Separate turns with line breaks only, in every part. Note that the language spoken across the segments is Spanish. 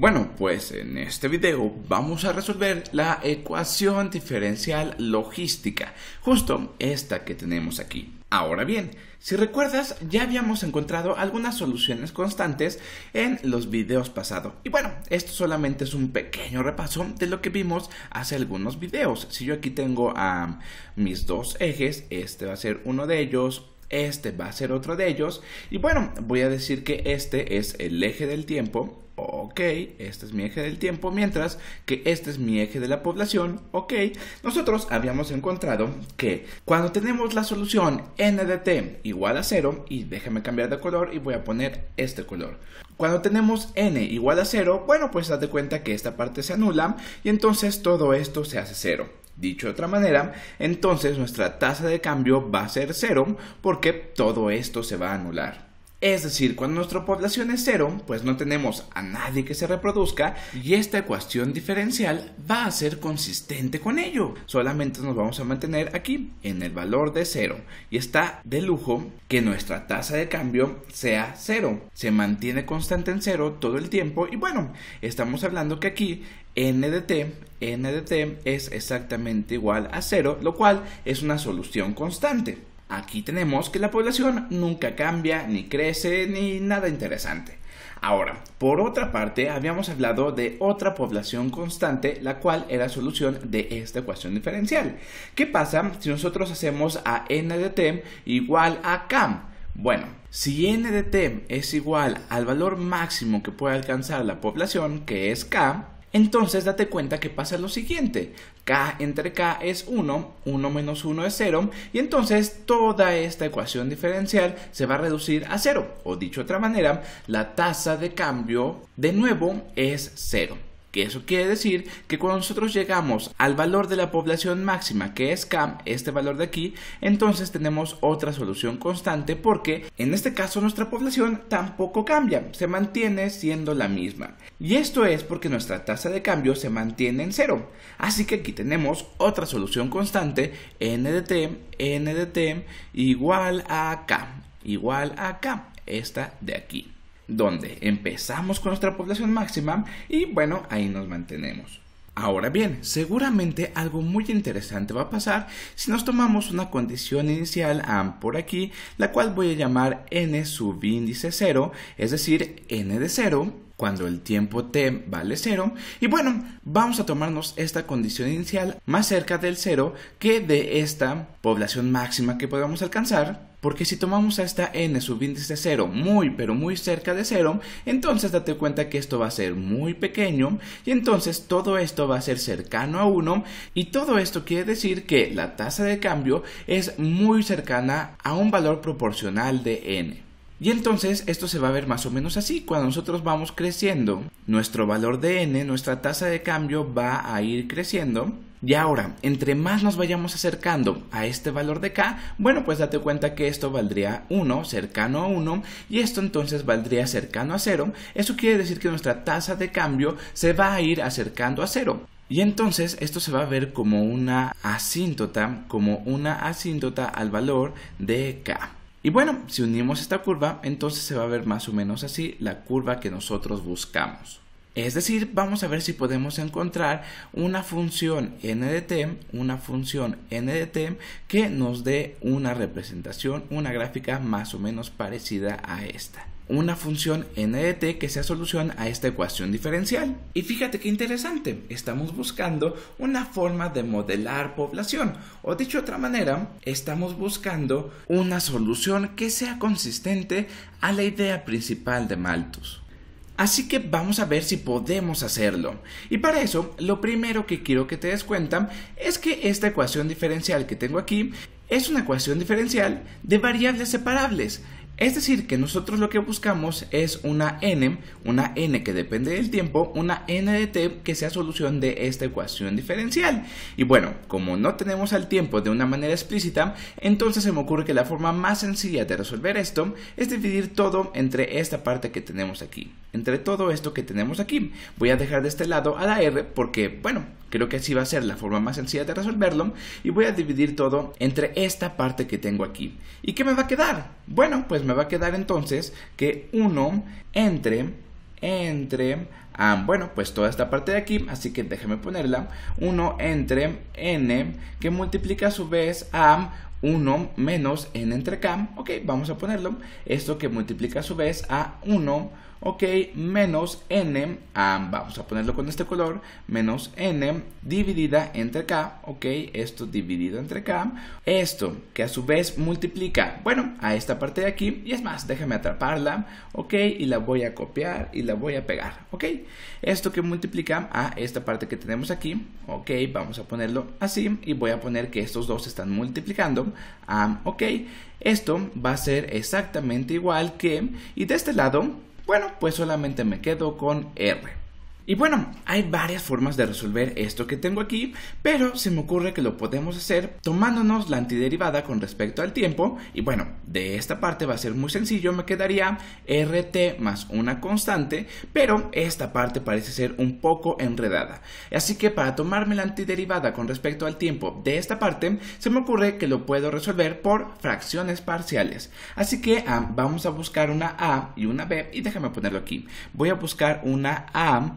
Bueno, pues en este video vamos a resolver la ecuación diferencial logística, justo esta que tenemos aquí. Ahora bien, si recuerdas, ya habíamos encontrado algunas soluciones constantes en los videos pasados. Y bueno, esto solamente es un pequeño repaso de lo que vimos hace algunos videos. Si yo aquí tengo a mis dos ejes, este va a ser uno de ellos, este va a ser otro de ellos. Y bueno, voy a decir que este es el eje del tiempo ok, este es mi eje del tiempo, mientras que este es mi eje de la población, ok, nosotros habíamos encontrado que cuando tenemos la solución n de t igual a 0, y déjame cambiar de color y voy a poner este color. Cuando tenemos n igual a 0, bueno, pues haz de cuenta que esta parte se anula y entonces todo esto se hace 0. Dicho de otra manera, entonces nuestra tasa de cambio va a ser 0 porque todo esto se va a anular. Es decir, cuando nuestra población es cero, pues no tenemos a nadie que se reproduzca y esta ecuación diferencial va a ser consistente con ello. Solamente nos vamos a mantener aquí en el valor de cero y está de lujo que nuestra tasa de cambio sea cero. Se mantiene constante en cero todo el tiempo y bueno, estamos hablando que aquí n de t, n de t es exactamente igual a cero, lo cual es una solución constante. Aquí tenemos que la población nunca cambia, ni crece, ni nada interesante. Ahora, por otra parte, habíamos hablado de otra población constante, la cual era solución de esta ecuación diferencial. ¿Qué pasa si nosotros hacemos a n de t igual a k? Bueno, si n de t es igual al valor máximo que puede alcanzar la población, que es k, entonces date cuenta que pasa lo siguiente. K entre K es 1, 1 menos 1 es 0, y entonces toda esta ecuación diferencial se va a reducir a 0. O dicho de otra manera, la tasa de cambio de nuevo es 0 que eso quiere decir que cuando nosotros llegamos al valor de la población máxima, que es K, este valor de aquí, entonces tenemos otra solución constante porque en este caso nuestra población tampoco cambia, se mantiene siendo la misma. Y esto es porque nuestra tasa de cambio se mantiene en cero. Así que aquí tenemos otra solución constante, n de t, n de t igual a k, igual a k, esta de aquí donde empezamos con nuestra población máxima y bueno, ahí nos mantenemos. Ahora bien, seguramente algo muy interesante va a pasar si nos tomamos una condición inicial por aquí, la cual voy a llamar n subíndice 0, es decir, n de 0, cuando el tiempo t vale 0. Y bueno, vamos a tomarnos esta condición inicial más cerca del 0 que de esta población máxima que podamos alcanzar. Porque si tomamos a esta n subíndice 0 muy pero muy cerca de 0, entonces date cuenta que esto va a ser muy pequeño y entonces todo esto va a ser cercano a 1 y todo esto quiere decir que la tasa de cambio es muy cercana a un valor proporcional de n. Y entonces esto se va a ver más o menos así. Cuando nosotros vamos creciendo, nuestro valor de n, nuestra tasa de cambio va a ir creciendo. Y ahora, entre más nos vayamos acercando a este valor de k, bueno, pues date cuenta que esto valdría 1, cercano a 1, y esto entonces valdría cercano a 0. Eso quiere decir que nuestra tasa de cambio se va a ir acercando a 0. Y entonces esto se va a ver como una asíntota, como una asíntota al valor de k. Y bueno, si unimos esta curva, entonces se va a ver más o menos así la curva que nosotros buscamos. Es decir, vamos a ver si podemos encontrar una función n de t, una función n de t que nos dé una representación, una gráfica más o menos parecida a esta una función n de t que sea solución a esta ecuación diferencial. Y fíjate qué interesante, estamos buscando una forma de modelar población, o dicho de otra manera, estamos buscando una solución que sea consistente a la idea principal de Malthus. Así que vamos a ver si podemos hacerlo. Y para eso, lo primero que quiero que te des cuenta es que esta ecuación diferencial que tengo aquí es una ecuación diferencial de variables separables. Es decir, que nosotros lo que buscamos es una n, una n que depende del tiempo, una n de t que sea solución de esta ecuación diferencial. Y bueno, como no tenemos al tiempo de una manera explícita, entonces se me ocurre que la forma más sencilla de resolver esto es dividir todo entre esta parte que tenemos aquí. Entre todo esto que tenemos aquí. Voy a dejar de este lado a la r porque, bueno, Creo que así va a ser la forma más sencilla de resolverlo y voy a dividir todo entre esta parte que tengo aquí. ¿Y qué me va a quedar? Bueno, pues me va a quedar entonces que 1 entre entre bueno, pues toda esta parte de aquí, así que déjame ponerla, 1 entre n que multiplica a su vez a 1 menos n entre k, ok, vamos a ponerlo, esto que multiplica a su vez a 1 ok, menos n, vamos a ponerlo con este color, menos n dividida entre k, ok, esto dividido entre k, esto que a su vez multiplica, bueno, a esta parte de aquí, y es más, déjame atraparla, ok, y la voy a copiar y la voy a pegar, ok, esto que multiplica a esta parte que tenemos aquí, ok, vamos a ponerlo así, y voy a poner que estos dos están multiplicando, ok, esto va a ser exactamente igual que, y de este lado, bueno, pues solamente me quedo con R. Y bueno, hay varias formas de resolver esto que tengo aquí, pero se me ocurre que lo podemos hacer tomándonos la antiderivada con respecto al tiempo. Y bueno, de esta parte va a ser muy sencillo, me quedaría RT más una constante, pero esta parte parece ser un poco enredada. Así que para tomarme la antiderivada con respecto al tiempo de esta parte, se me ocurre que lo puedo resolver por fracciones parciales. Así que ah, vamos a buscar una A y una B, y déjame ponerlo aquí. Voy a buscar una A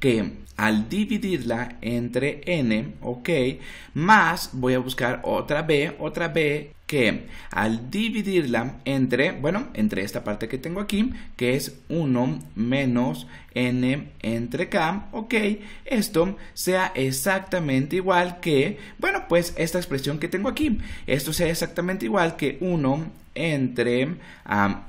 que al dividirla entre n, ok, más voy a buscar otra b, otra b que al dividirla entre, bueno, entre esta parte que tengo aquí, que es 1 menos n entre k, ok, esto sea exactamente igual que, bueno, pues esta expresión que tengo aquí, esto sea exactamente igual que 1 entre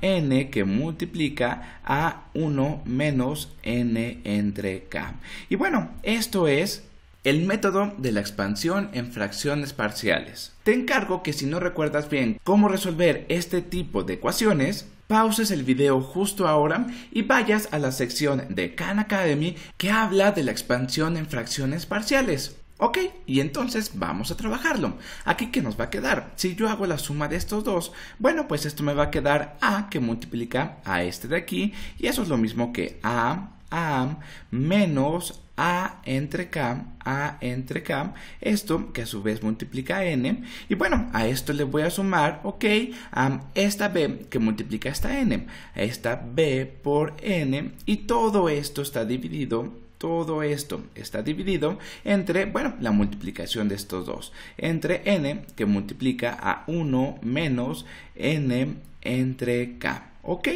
n que multiplica a 1 menos n entre k. Y bueno, esto es el método de la expansión en fracciones parciales. Te encargo que si no recuerdas bien cómo resolver este tipo de ecuaciones, pauses el video justo ahora y vayas a la sección de Khan Academy que habla de la expansión en fracciones parciales. Ok, y entonces vamos a trabajarlo. Aquí que nos va a quedar. Si yo hago la suma de estos dos, bueno, pues esto me va a quedar A que multiplica a este de aquí. Y eso es lo mismo que A, A menos A entre K, A entre K. Esto que a su vez multiplica N. Y bueno, a esto le voy a sumar, ok, a esta B que multiplica esta N. A esta B por N. Y todo esto está dividido todo esto está dividido entre, bueno, la multiplicación de estos dos, entre n que multiplica a 1 menos n entre k. Ok,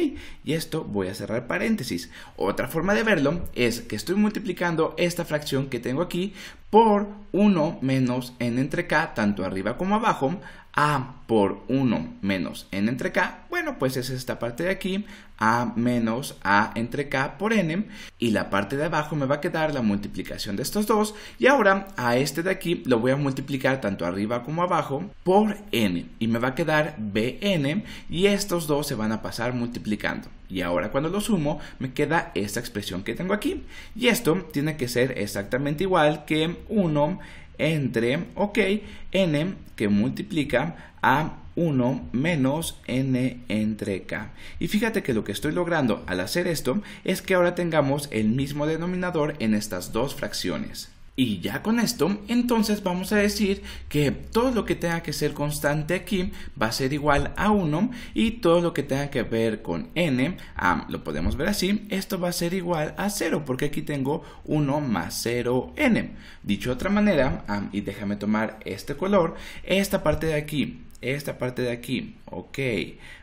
y esto voy a cerrar paréntesis. Otra forma de verlo es que estoy multiplicando esta fracción que tengo aquí por 1 menos n entre k, tanto arriba como abajo, a por 1 menos n entre k, bueno, pues es esta parte de aquí, a menos a entre k por n, y la parte de abajo me va a quedar la multiplicación de estos dos, y ahora a este de aquí lo voy a multiplicar tanto arriba como abajo por n, y me va a quedar bn, y estos dos se van a pasar multiplicando. Y ahora cuando lo sumo me queda esta expresión que tengo aquí. Y esto tiene que ser exactamente igual que 1 entre, ok, n que multiplica a 1 menos n entre k. Y fíjate que lo que estoy logrando al hacer esto es que ahora tengamos el mismo denominador en estas dos fracciones. Y ya con esto, entonces vamos a decir que todo lo que tenga que ser constante aquí va a ser igual a 1 y todo lo que tenga que ver con n, lo podemos ver así, esto va a ser igual a 0 porque aquí tengo 1 más 0n. Dicho de otra manera, y déjame tomar este color, esta parte de aquí esta parte de aquí, ok,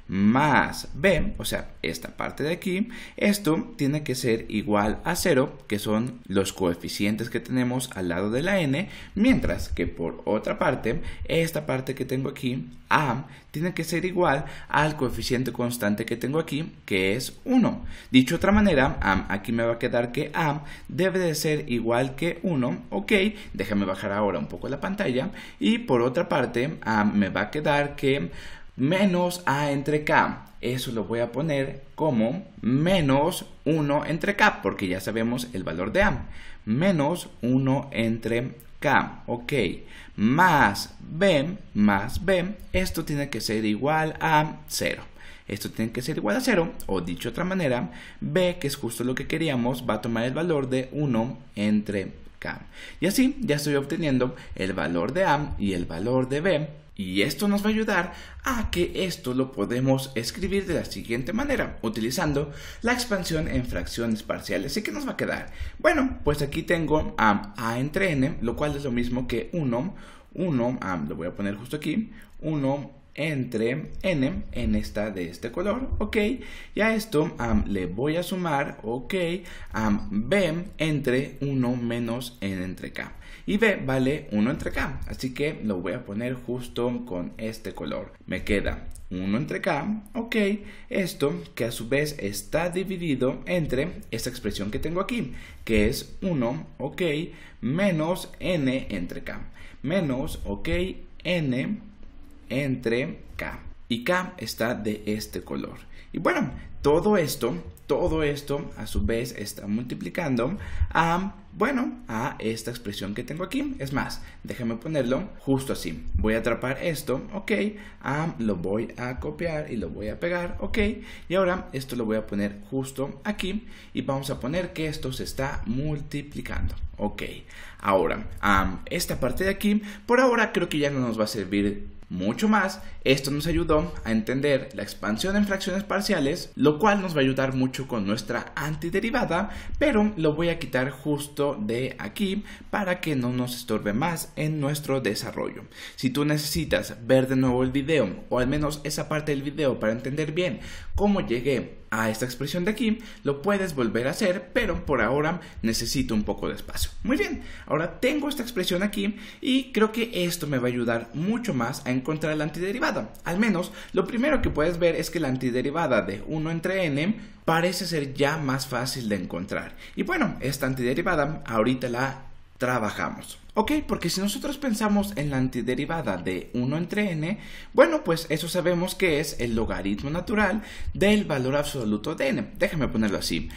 más b, o sea, esta parte de aquí, esto tiene que ser igual a 0, que son los coeficientes que tenemos al lado de la n, mientras que por otra parte, esta parte que tengo aquí, a, tiene que ser igual al coeficiente constante que tengo aquí, que es 1. Dicho de otra manera, aquí me va a quedar que a debe de ser igual que 1, ok, déjame bajar ahora un poco la pantalla, y por otra parte, me va a quedar que menos a entre k. Eso lo voy a poner como menos 1 entre k, porque ya sabemos el valor de a. Menos 1 entre k, ok. Más b, más b, esto tiene que ser igual a 0. Esto tiene que ser igual a 0, o dicho de otra manera, b, que es justo lo que queríamos, va a tomar el valor de 1 entre k. Y así ya estoy obteniendo el valor de a y el valor de b Y esto nos va a ayudar a que esto lo podemos escribir de la siguiente manera, utilizando la expansión en fracciones parciales. ¿Y qué nos va a quedar? Bueno, pues aquí tengo a entre n, lo cual es lo mismo que 1, 1, lo voy a poner justo aquí, 1 entre n, en esta de este color, ok, y a esto le voy a sumar, ok, b entre 1 menos n entre k. Y b vale 1 entre k, así que lo voy a poner justo con este color. Me queda 1 entre k, ok, esto que a su vez está dividido entre esta expresión que tengo aquí, que es 1, ok, menos n entre k, menos, ok, n entre K. Y K está de este color. Y bueno, todo esto, todo esto a su vez está multiplicando a, bueno, a esta expresión que tengo aquí. Es más, déjame ponerlo justo así. Voy a atrapar esto, ok, lo voy a copiar y lo voy a pegar, ok. Y ahora esto lo voy a poner justo aquí y vamos a poner que esto se está multiplicando, ok. Ahora, esta parte de aquí, por ahora creo que ya no nos va a servir mucho más, esto nos ayudó a entender la expansión en fracciones parciales, lo cual nos va a ayudar mucho con nuestra antiderivada, pero lo voy a quitar justo de aquí para que no nos estorbe más en nuestro desarrollo. Si tú necesitas ver de nuevo el video o al menos esa parte del video para entender bien cómo llegué a esta expresión de aquí, lo puedes volver a hacer, pero por ahora necesito un poco de espacio. Muy bien, ahora tengo esta expresión aquí y creo que esto me va a ayudar mucho más a encontrar la antiderivada. Al menos, lo primero que puedes ver es que la antiderivada de 1 entre n parece ser ya más fácil de encontrar. Y bueno, esta antiderivada ahorita la trabajamos. Ok, porque si nosotros pensamos en la antiderivada de 1 entre n, bueno, pues eso sabemos que es el logaritmo natural del valor absoluto de n. Déjame ponerlo así.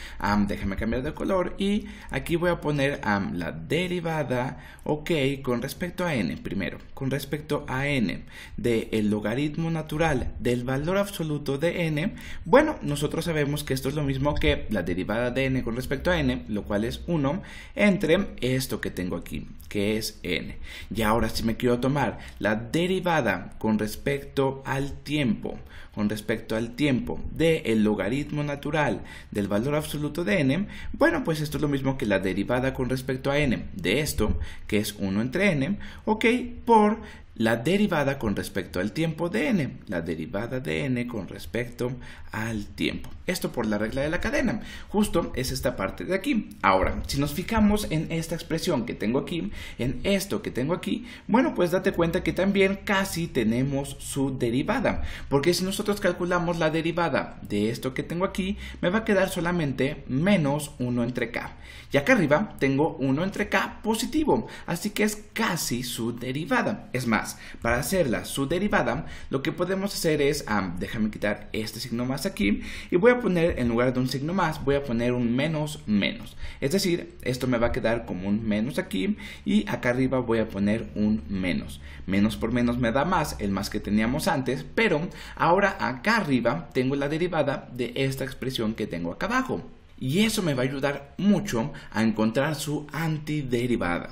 déjame cambiar de color y aquí voy a poner la derivada, ok, con respecto a n primero. Con respecto a n del logaritmo natural del valor absoluto de n, bueno, nosotros sabemos que esto es lo mismo que la derivada de n con respecto a n, lo cual es 1, entre esto que tengo aquí, que es n. Y ahora si me quiero tomar la derivada con respecto al tiempo, con respecto al tiempo del el logaritmo natural del valor absoluto de n, bueno, pues esto es lo mismo que la derivada con respecto a n de esto, que es 1 entre n, ok, por la derivada con respecto al tiempo de n, la derivada de n con respecto al tiempo. Esto por la regla de la cadena. Justo es esta parte de aquí. Ahora, si nos fijamos en esta expresión que tengo aquí, en esto que tengo aquí, bueno, pues date cuenta que también casi tenemos su derivada. Porque si nosotros calculamos la derivada de esto que tengo aquí, me va a quedar solamente menos 1 entre k. Y acá arriba tengo 1 entre k positivo, así que es casi su derivada. Es más, para hacerla su derivada, lo que podemos hacer es, déjame quitar este signo más aquí, y voy a poner, en lugar de un signo más, voy a poner un menos menos. Es decir, esto me va a quedar como un menos aquí, y acá arriba voy a poner un menos. Menos por menos me da más, el más que teníamos antes, pero ahora acá arriba tengo la derivada de esta expresión que tengo acá abajo. Y eso me va a ayudar mucho a encontrar su antiderivada.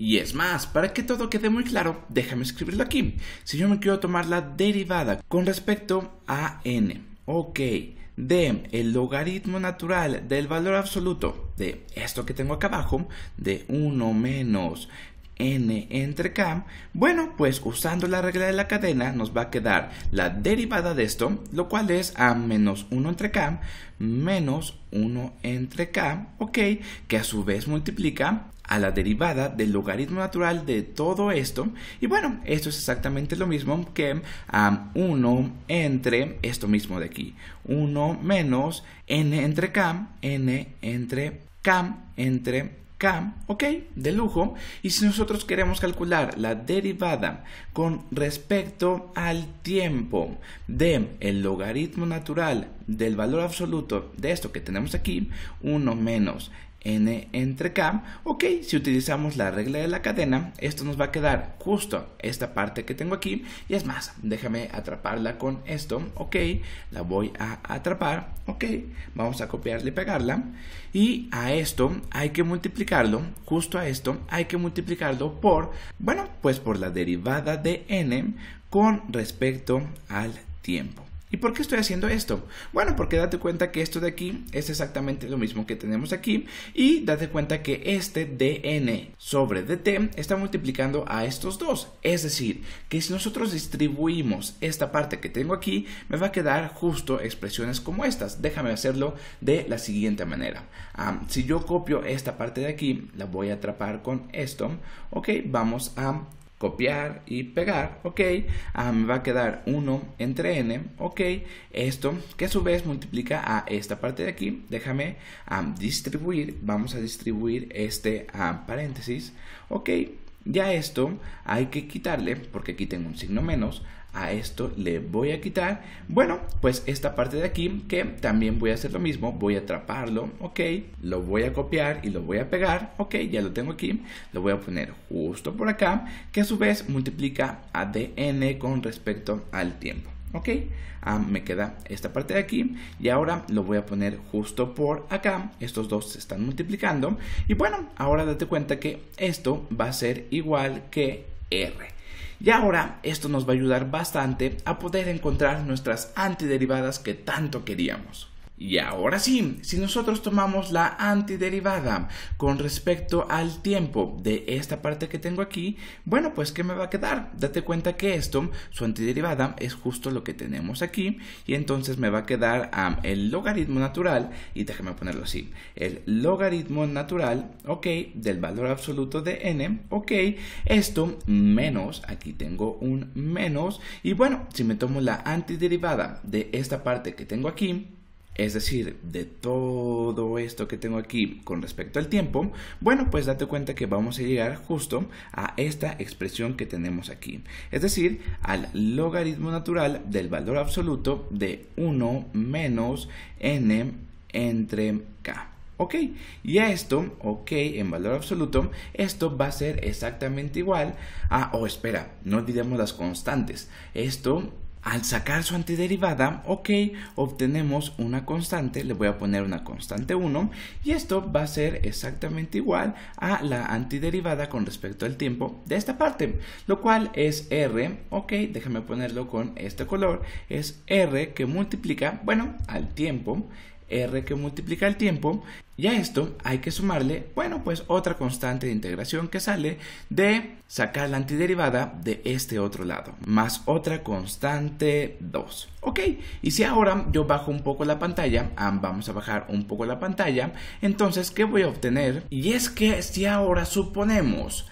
Y es más, para que todo quede muy claro, déjame escribirlo aquí. Si yo me quiero tomar la derivada con respecto a n, ok, de el logaritmo natural del valor absoluto de esto que tengo acá abajo, de 1 menos n entre k, bueno, pues usando la regla de la cadena nos va a quedar la derivada de esto, lo cual es a menos 1 entre k menos 1 entre k, ok, que a su vez multiplica a la derivada del logaritmo natural de todo esto. Y bueno, esto es exactamente lo mismo que 1 entre esto mismo de aquí. 1 menos n entre k, n entre k entre K, ok, de lujo. Y si nosotros queremos calcular la derivada con respecto al tiempo de el logaritmo natural del valor absoluto de esto que tenemos aquí, 1 menos n entre k. Ok, si utilizamos la regla de la cadena, esto nos va a quedar justo esta parte que tengo aquí. Y es más, déjame atraparla con esto. Ok, la voy a atrapar. Ok, vamos a copiarla y pegarla. Y a esto hay que multiplicarlo, justo a esto hay que multiplicarlo por, bueno, pues por la derivada de n con respecto al tiempo. ¿Y por qué estoy haciendo esto? Bueno, porque date cuenta que esto de aquí es exactamente lo mismo que tenemos aquí y date cuenta que este dn sobre dt está multiplicando a estos dos. Es decir, que si nosotros distribuimos esta parte que tengo aquí, me va a quedar justo expresiones como estas. Déjame hacerlo de la siguiente manera. si yo copio esta parte de aquí, la voy a atrapar con esto. Ok, vamos a copiar y pegar, ok, ah, me va a quedar 1 entre n, ok, esto que a su vez multiplica a esta parte de aquí, déjame ah, distribuir, vamos a distribuir este uh, paréntesis, ok, ya esto hay que quitarle, porque aquí tengo un signo menos, a esto le voy a quitar, bueno, pues esta parte de aquí que también voy a hacer lo mismo, voy a atraparlo, ok, lo voy a copiar y lo voy a pegar, ok, ya lo tengo aquí, lo voy a poner justo por acá, que a su vez multiplica a dn con respecto al tiempo. ¿ok? Ah, me queda esta parte de aquí y ahora lo voy a poner justo por acá, estos dos se están multiplicando y bueno, ahora date cuenta que esto va a ser igual que r. Y ahora esto nos va a ayudar bastante a poder encontrar nuestras antiderivadas que tanto queríamos. Y ahora sí, si nosotros tomamos la antiderivada con respecto al tiempo de esta parte que tengo aquí, bueno, pues ¿qué me va a quedar? Date cuenta que esto, su antiderivada, es justo lo que tenemos aquí y entonces me va a quedar el logaritmo natural, y déjame ponerlo así, el logaritmo natural, ok, del valor absoluto de n, ok, esto menos, aquí tengo un menos, y bueno, si me tomo la antiderivada de esta parte que tengo aquí, es decir, de todo esto que tengo aquí con respecto al tiempo, bueno, pues date cuenta que vamos a llegar justo a esta expresión que tenemos aquí. Es decir, al logaritmo natural del valor absoluto de 1 menos n entre k. Ok, y a esto, ok, en valor absoluto, esto va a ser exactamente igual a, oh espera, no olvidemos las constantes. Esto al sacar su antiderivada, ok, obtenemos una constante, le voy a poner una constante 1 y esto va a ser exactamente igual a la antiderivada con respecto al tiempo de esta parte, lo cual es r, ok, déjame ponerlo con este color, es r que multiplica, bueno, al tiempo, r que multiplica el tiempo y a esto hay que sumarle, bueno, pues otra constante de integración que sale de sacar la antiderivada de este otro lado, más otra constante 2. Ok, y si ahora yo bajo un poco la pantalla, vamos a bajar un poco la pantalla, entonces, ¿qué voy a obtener? Y es que si ahora suponemos,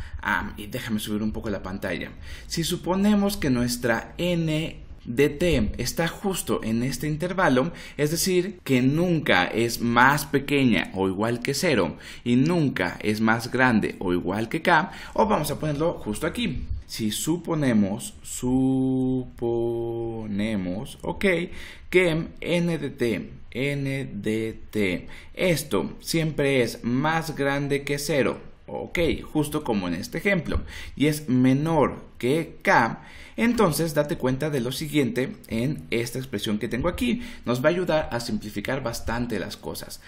y déjame subir un poco la pantalla, si suponemos que nuestra n dt está justo en este intervalo, es decir, que nunca es más pequeña o igual que 0 y nunca es más grande o igual que k, o vamos a ponerlo justo aquí. Si suponemos, suponemos, ok, que n de t, n de t, esto siempre es más grande que 0, ok, justo como en este ejemplo, y es menor que k, entonces date cuenta de lo siguiente en esta expresión que tengo aquí. Nos va a ayudar a simplificar bastante las cosas.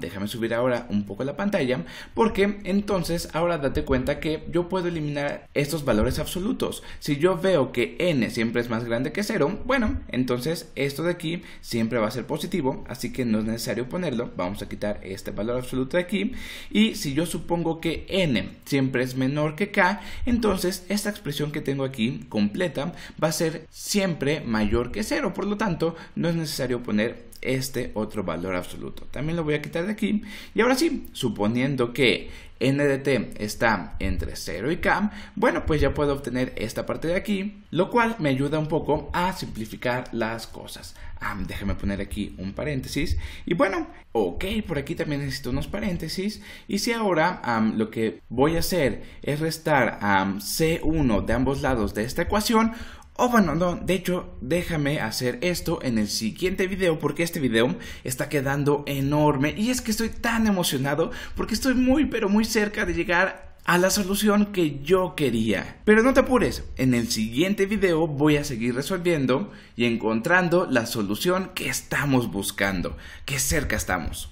déjame subir ahora un poco la pantalla porque entonces ahora date cuenta que yo puedo eliminar estos valores absolutos. Si yo veo que n siempre es más grande que 0, bueno, entonces esto de aquí siempre va a ser positivo, así que no es necesario ponerlo. Vamos a quitar este valor absoluto de aquí. Y si yo supongo que n siempre es menor que k, entonces esta expresión que tengo aquí completa va a ser siempre mayor que cero. Por lo tanto, no es necesario poner este otro valor absoluto. También lo voy a quitar de aquí. Y ahora sí, suponiendo que n de t está entre 0 y k, bueno, pues ya puedo obtener esta parte de aquí, lo cual me ayuda un poco a simplificar las cosas. déjame poner aquí un paréntesis. Y bueno, ok, por aquí también necesito unos paréntesis. Y si ahora lo que voy a hacer es restar C1 de ambos lados de esta ecuación, O bueno, no, de hecho, déjame hacer esto en el siguiente video porque este video está quedando enorme y es que estoy tan emocionado porque estoy muy pero muy cerca de llegar a la solución que yo quería. Pero no te apures, en el siguiente video voy a seguir resolviendo y encontrando la solución que estamos buscando, que cerca estamos.